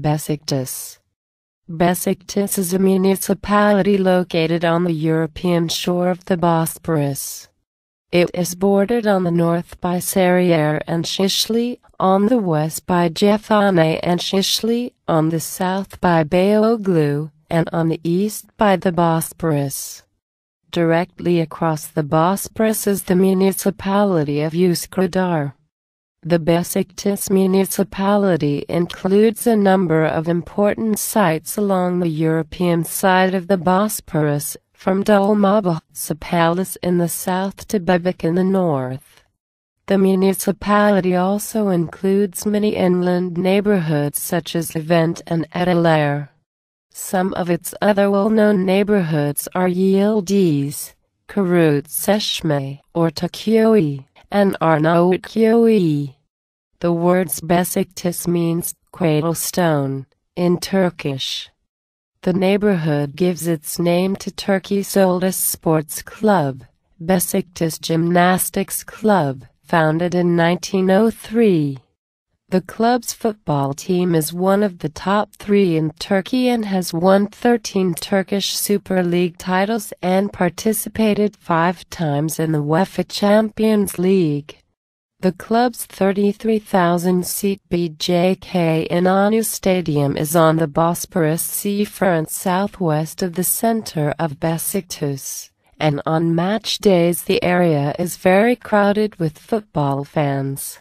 Besiktas. Besiktas is a municipality located on the European shore of the Bosporus. It is bordered on the north by Sarıyer and Şişli, on the west by Cephane and Şişli, on the south by Beyoğlu, and on the east by the Bosporus. Directly across the Bosporus is the municipality of Üsküdar. The Besiktas municipality includes a number of important sites along the European side of the Bosporus, from Dolmabahce Palace in the south to Bebek in the north. The municipality also includes many inland neighborhoods such as Levent and Etiler. Some of its other well-known neighborhoods are Yildiz, Kuruçeşme, or Ortaköy, and Arnavutköy. The words Besiktas means cradle stone in Turkish. The neighborhood gives its name to Turkey's oldest sports club, Besiktas Gymnastics Club, founded in 1903. The club's football team is one of the top three in Turkey and has won 13 Turkish Super League titles and participated five times in the UEFA Champions League. The club's 33,000-seat BJK İnönü Stadium is on the Bosporus seafront southwest of the center of Besiktas, and on match days the area is very crowded with football fans.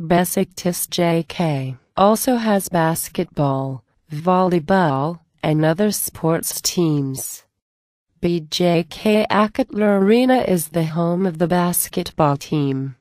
Besiktas JK also has basketball, volleyball, and other sports teams. BJK Akatlar Arena is the home of the basketball team.